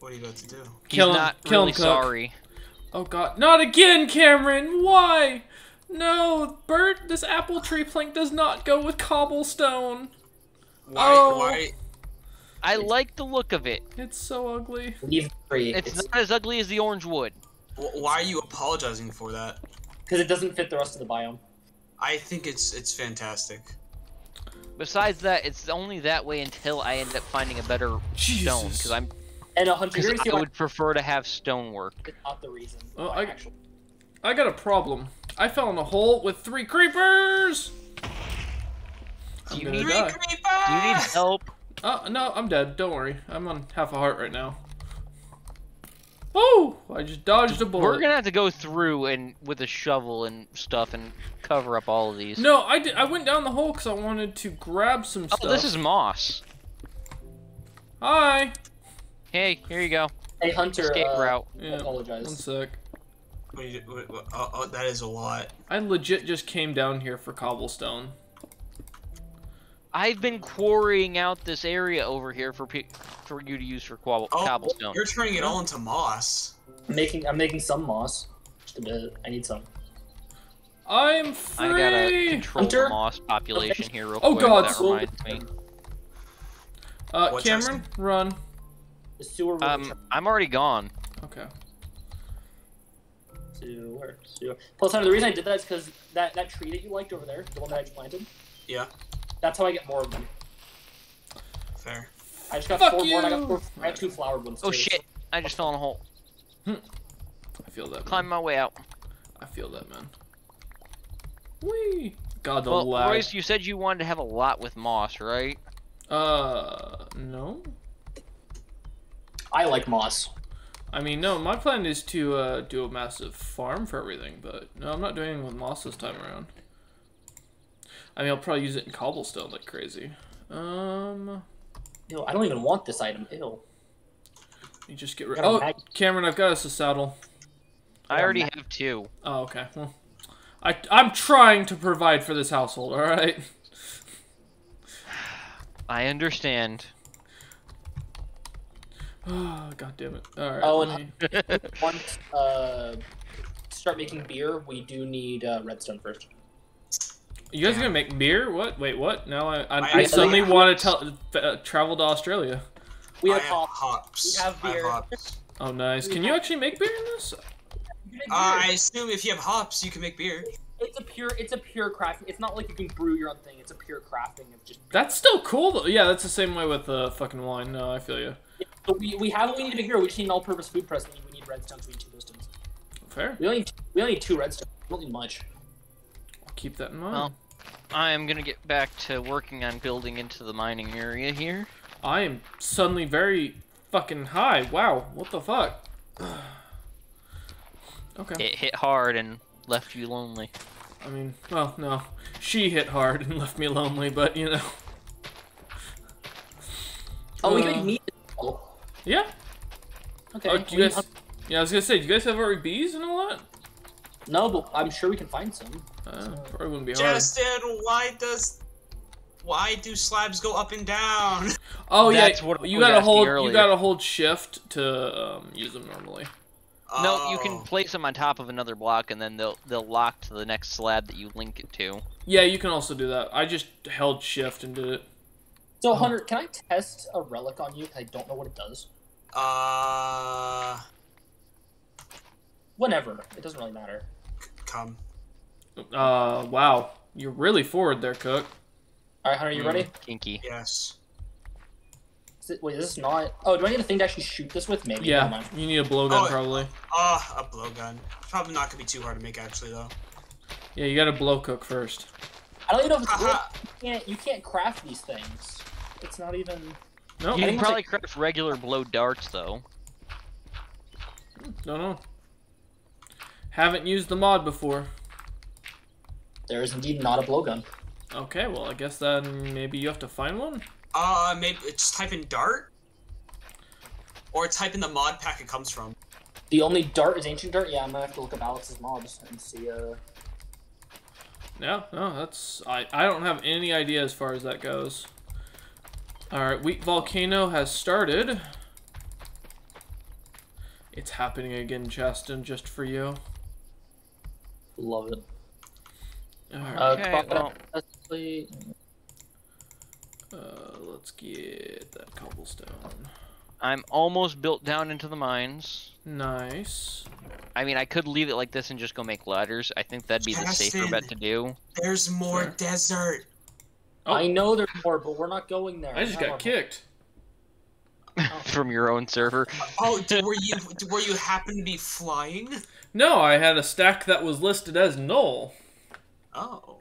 What are you about to do? He's Kill him- not kill him, Cook. sorry. Oh god. Not again, Cameron! Why? No, Bert, this apple tree plank does not go with cobblestone. Why? Oh. Why? I like the look of it. It's so ugly. Leave tree. It's, It's not as ugly as the orange wood. Why are you apologizing for that? because it doesn't fit the rest of the biome. I think it's it's fantastic. Besides that, it's only that way until I end up finding a better stone. Because I'm And a hunter, because you're gonna see I would prefer to have stonework. it's not the reason. Oh, I- actually. I got a problem. I fell in a hole with three creepers! Do you gonna need. Do you need help? Oh, no, I'm dead. Don't worry. I'm on half a heart right now. Oh! I just dodged a bullet. We're gonna have to go through and with a shovel and stuff and cover up all of these. No, I did. I went down the hole because I wanted to grab some Oh, stuff. Oh, this is moss. Hi. Hey, here you go. Hey Hunter, Escape uh, route. Yeah. One apologize. sec. What you, what, what, oh, oh, that is a lot. I legit just came down here for cobblestone. I've been quarrying out this area over here for pe- for you to use for quab- Oh, cobblestone. you're turning it all into moss. I'm making I'm making some moss. Just a bit. I need some. I'm free. I gotta control Hunter? the moss population here real Oh, quick. Oh God, that reminds me. Uh, What, Cameron, run. The sewer will Um, I'm already gone. Okay. sewer sewer. Plus, Hunter, the reason I did that is because that that tree that you liked over there, the one that I just planted. Yeah. That's how I get more of them. Fair. I just got Fuck four more. And I got you! four. I got two flowered ones. Oh too, shit! I just fell in a hole. I feel that. Climb Man. my way out. I feel that, man. Whee! God, the Well, lag. Royce, you said you wanted to have a lot with moss, right? Uh, no. So I like moss. I mean, no. My plan is to uh, do a massive farm for everything, but no, I'm not doing it with moss this time around. I mean, I'll probably use it in cobblestone like crazy. Um, Ew, I don't even want this item. Ew. you just get rid. Got a Oh, Cameron, I've got us a saddle. I already ma- have two. Oh, okay. Well, I I'm trying to provide for this household. All right. I understand. Oh, God damn it. All right. Oh, and- me- Once uh, start making beer, we do need uh, redstone first. You guys are gonna make beer? What? Wait, what? Now I I, I I suddenly want to tell uh, travel to Australia. We have have hops. We have beer. hops. Oh, nice. Can you actually make beer in this? Uh, I assume if you have hops, you can make beer. It's a pure. It's a pure crafting. It's not like you can brew your own thing. It's a pure crafting of just. That's still cool though. Yeah, that's the same way with the uh, fucking wine. No, I feel you. So we, we have what we need to make here. We just need an all-purpose food press. and We need redstone. So we need two pistons. Fair. We only need, we only need two redstone. We don't need much. I'll keep that in mind. Well. I am gonna get back to working on building into the mining area here. I am suddenly very fucking high. Wow. What the fuck? okay. It hit hard and left you lonely. I mean, well, no. She hit hard and left me lonely, but you know. Oh, we Uh, can meat. Oh, Yeah. okay. Oh, do you We- guys? Yeah, I was gonna say, do you guys have already bees and all that? No, but I'm sure we can find some. Uh, probably wouldn't be hard. Justin, why does why do slabs go up and down? Oh That's yeah, what you gotta asking hold. You gotta hold shift to um, use them normally. No, you can Oh. place them on top of another block, and then they'll they'll lock to the next slab that you link it to. Yeah, you can also do that. I just held shift and did it. So, Hunter, can I test a relic on you? I don't know what it does. Uh, Whenever. It doesn't really matter. come. Uh, wow, you're really forward there, Cook. All right, Hunter, you Mm, ready? Kinky. Yes. Is it, wait, is this not? Oh, do I need a thing to actually shoot this with? Maybe. Never Yeah, mind. you need a blowgun Oh, probably. Ah, a blowgun. Probably not gonna be too hard to make actually though. Yeah, you gotta blow Cook first. I don't even know if it's real. Haha. You can't. You can't craft these things. It's not even. No, You I can probably craft regular blow darts though. don't know. Haven't used the mod before. There is indeed not a blowgun. Okay, well, I guess then maybe you have to find one. Uh, maybe just type in dart, or type in the mod pack it comes from. The only dart is ancient dart. Yeah, I'm gonna have to look up Alex's mobs and see. Uh, No, no, that's I. I don't have any idea as far as that goes. All right, Wheat Volcano has started. It's happening again, Justin, just for you. Love it. Alright, Uh, Okay, well- uh, let's get that cobblestone. I'm almost built down into the mines. Nice. I mean, I could leave it like this and just go make ladders. I think that'd be the safer bet to do. There's more Sure. desert. Oh. I know there's more, but we're not going there. I just got kicked. From your own server. Oh, d- were you were you happen to be flying? No, I had a stack that was listed as null. Oh.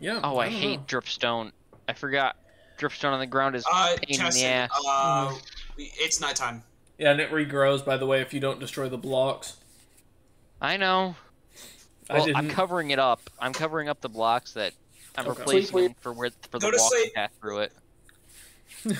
Yeah. Oh, I don't hate know. dripstone. I forgot. Dripstone on the ground is Uh, pain in the ass. uh, it's nighttime. Yeah, and it regrows, by the way, if you don't destroy the blocks. I know. I Well, didn't. I'm covering it up. I'm covering up the blocks that I'm Okay. replacing Sleep, them for where for the Go to walk to sleep. pass through it.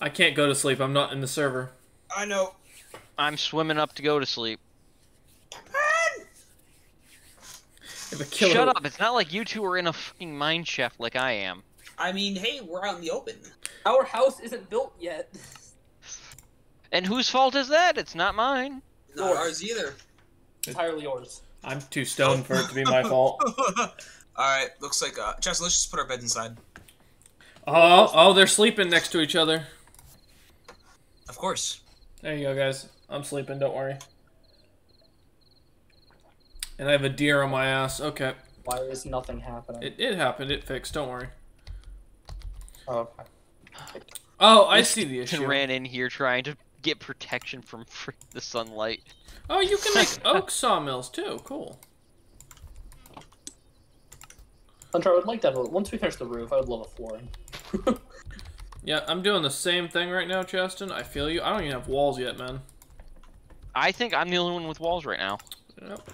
I can't go to sleep. I'm not in the server. I know. I'm swimming up to go to sleep. If a killer, Shut up! It's not like you two are in a fucking mine shaft like I am. I mean, hey, we're out in the open. Our house isn't built yet. And whose fault is that? It's not mine. Not ours either. Entirely yours. I'm too stoned for it to be my fault. All right, looks like uh, Jess. Let's just put our beds inside. Oh, oh, they're sleeping next to each other. Of course. There you go, guys. I'm sleeping. Don't worry. And I have a deer on my ass. Okay, Why is nothing happening? it, it happened. It fixed. Don't worry. oh, okay. Oh, I see the issue. ran in here trying to get protection from free- the sunlight. Oh, you can make oak sawmills too. Cool. Hunter, I would like to have a, once we finish the roof, I would love a flooring. Yeah, I'm doing the same thing right now, Cheston. I feel you. I don't even have walls yet, man. I think I'm the only one with walls right now. Yep.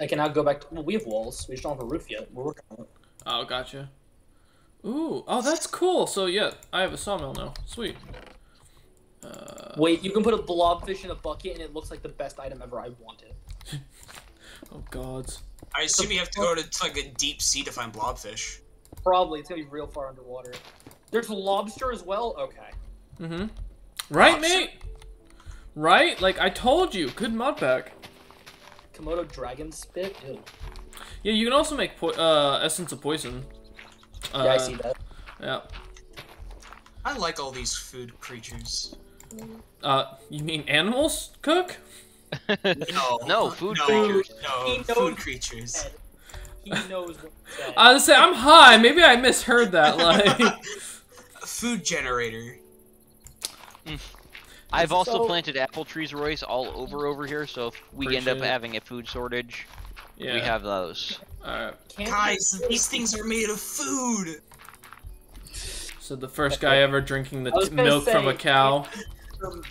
I can now go back to. Well, we have walls. We just don't have a roof yet. We're working on it. Oh, gotcha. Ooh, oh, that's cool. So yeah, I have a sawmill now. Sweet. Uh, Wait, you can put a blobfish in a bucket and it looks like the best item ever. I want it. oh gods. I assume you have to go to, to like a deep sea to find blobfish. Probably. It's gonna be real far underwater. There's a lobster as well? Okay. Mm-hmm. Right, Lobster? mate? Right? Like I told you. Good mod pack. Komodo dragon spit? Ew. Yeah, you can also make po- uh, essence of poison. Uh, Yeah, I see that. Yeah. I like all these food creatures. Uh, you mean animals cook? No, No, food no, creatures. No, He food knows- creaters. He knows what. I was say I'm high. Maybe I misheard that. Like, food generator. I've also So- planted apple trees, Royce, all over over here. So if we end up it. having a food shortage, yeah. we have those. Alright. Guys, these things are made of food. So the first guy ever drinking the I was milk from a cow.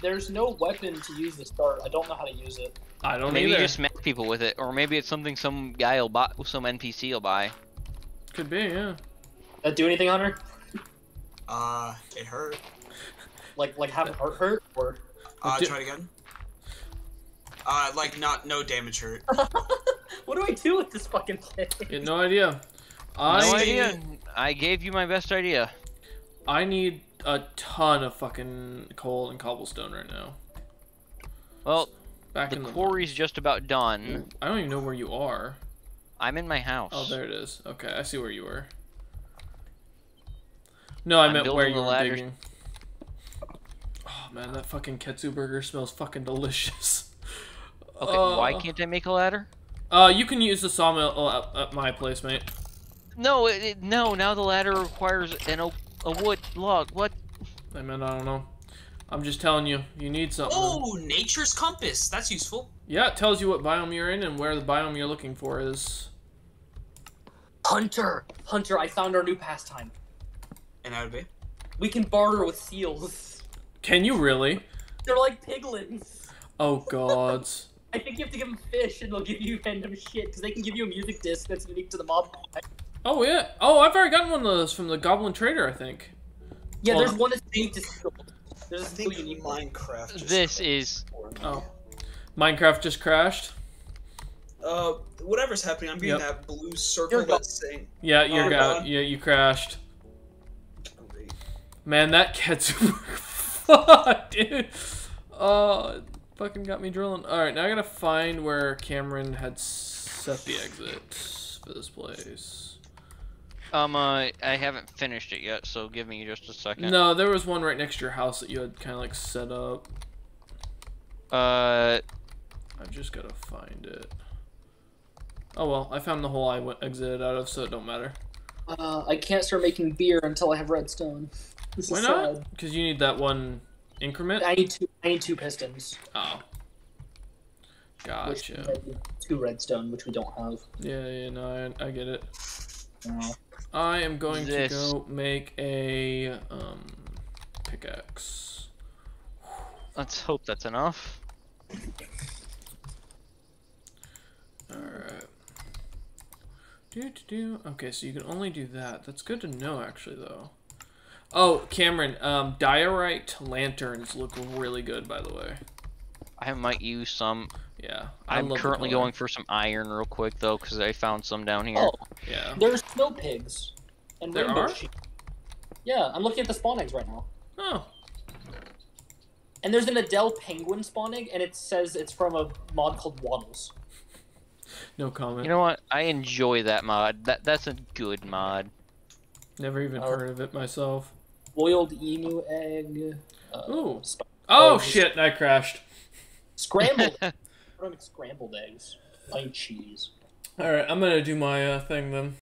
There's no weapon to use to start. I don't know how to use it. I don't Maybe you either. just smack people with it, or maybe it's something some guy will buy, some NPC will buy. Could be, yeah. That do anything, on her? Uh, it hurt. Like like have heart hurt or? Uh, Di- try it again. Uh, like not no damage hurt. What do I do with this fucking thing? You had no idea. I No idea. I gave you my best idea. I need a ton of fucking coal and cobblestone right now. Well, Back the in the quarry's just about done. I don't even know where you are. I'm in my house. Oh, there it is. Okay, I see where you were. No, I I'm meant where you were ladders. digging. Oh man, that fucking ketsu burger smells fucking delicious. Okay, why Uh, can't I make a ladder? Uh, you can use the sawmill at, at my place, mate. No, it, it- no. Now the ladder requires an oak, a wood log. What? I mean, I don't know. I'm just telling you, you need something. Oh, nature's compass. That's useful. Yeah, it tells you what biome you're in and where the biome you're looking for is. Hunter, Hunter, I found our new pastime. And that would be. We can barter with seals. Can you really? They're like piglins. Oh God. I think you have to give them fish and they'll give you random shit because they can give you a music disc that's unique to the mob. Oh yeah. Oh, I've already gotten one of those from the Goblin Trader, I think. Yeah, Well- there's one that's unique to seal. There's a I seal think unique. Minecraft. just This is Oh. Minecraft just crashed. Uh, whatever's happening, I'm getting Yep. that blue circle You're that's saying. Yeah, you Oh, got. Yeah, you crashed. Man, that Ketsu fuck, dude? Oh, it fucking got me drilling. All right, now I gotta find where Cameron had set the exit for this place. Um, uh, I haven't finished it yet, so give me just a second. No, there was one right next to your house that you had kind of like set up. Uh, I've just gotta find it. Oh well, I found the hole I went exited out of, so it don't matter. Uh, I can't start making beer until I have redstone. This Why is not? Because you need that one increment. I need two. I need two pistons. Oh. Gotcha. two redstone, which we don't have. Yeah, yeah, no, I, I get it. Uh, I am going This. to go make a um pickaxe. let's hope that's enough. Alright. Do do do. Okay, so you can only do that. That's good to know, actually, though. Oh, Cameron, um, diorite lanterns look really good, by the way. I might use some. Yeah, I I'm currently going for some iron real quick though, because I found some down here. oh, Yeah. there's snow pigs and There rainbow are? sheep. Yeah, I'm looking at the spawn eggs right now. Oh, And there's an Adelie penguin spawn egg, and it says it's from a mod called Waddles. no comment. You know what? I enjoy that mod. That that's a good mod. Never even Oh. heard of it myself. Boiled emu egg. Uh, Ooh. Oh Oh, shit! I crashed. scrambled. I don't make scrambled eggs. Plain cheese. All right, I'm gonna do my uh, thing then.